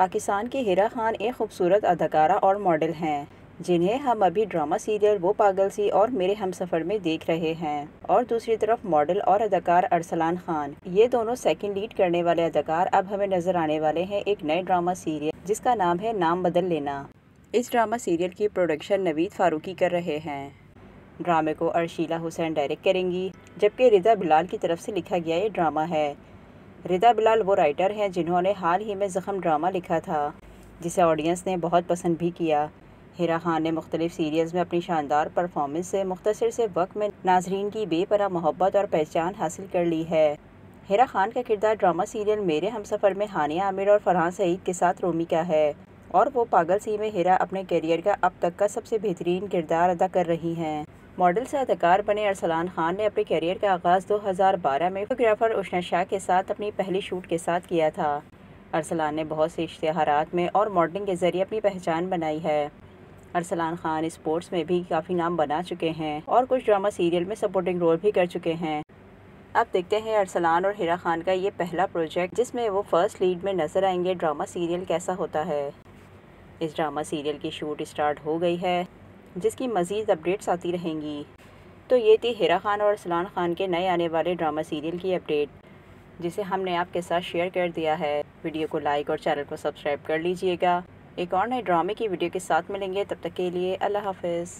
पाकिस्तान की हिरा खान एक खूबसूरत अदाकारा और मॉडल हैं, जिन्हें हम अभी ड्रामा सीरियल वो पागल सी और मेरे हम सफ़र में देख रहे हैं। और दूसरी तरफ़ मॉडल और अदाकार अरसलान खान, ये दोनों सेकंड लीड करने वाले अदाकार अब हमें नज़र आने वाले हैं एक नए ड्रामा सीरियल, जिसका नाम है नाम बदल लेना। इस ड्रामा सीरियल की प्रोडक्शन नवीद फारूकी कर रहे हैं। ड्रामे को अर्शीला हुसैन डायरेक्ट करेंगी, जबकि रिजा बिलाल की तरफ़ से लिखा गया ये ड्रामा है। रिदा बिलाल वो राइटर हैं जिन्होंने हाल ही में ज़ख़म ड्रामा लिखा था, जिसे ऑडियंस ने बहुत पसंद भी किया। हिरा खान ने मुख्तलिफ़ सीरियल्स में अपनी शानदार परफॉर्मेंस से मुख्तर से वक्त में नाजरीन की बेपरा मोहब्बत और पहचान हासिल कर ली है। हिरा खान का किरदार ड्रामा सीरियल मेरे हम सफ़र में हानिया आमिर और फरहान सईद के साथ रोमी का है और वो पागल सी में हिरा अपने करियर का अब तक का सबसे बेहतरीन किरदार अदा कर रही हैं। मॉडल से अदाकार बने अरसलान खान ने अपने करियर का आगाज़ 2012 में फोटोग्राफर उष्णा शाह के साथ अपनी पहली शूट के साथ किया था। अरसलान ने बहुत से इश्तहारात में और मॉडलिंग के ज़रिए अपनी पहचान बनाई है। अरसलान खान स्पोर्ट्स में भी काफ़ी नाम बना चुके हैं और कुछ ड्रामा सीरियल में सपोर्टिंग रोल भी कर चुके हैं। अब देखते हैं अरसलान और हिरा खान का ये पहला प्रोजेक्ट, जिसमें वो फ़र्स्ट लीड में नज़र आएँगे। ड्रामा सीरियल कैसा होता है? इस ड्रामा सीरियल की शूट स्टार्ट हो गई है। जिसकी मज़ीद अपडेट्स आती रहेंगी। तो ये थी हिरा खान और सलान खान के नए आने वाले ड्रामा सीरियल की अपडेट, जिसे हमने आपके साथ शेयर कर दिया है। वीडियो को लाइक और चैनल को सब्सक्राइब कर लीजिएगा। एक और नए ड्रामे की वीडियो के साथ मिलेंगे, तब तक के लिए अल्लाह हाफिज़।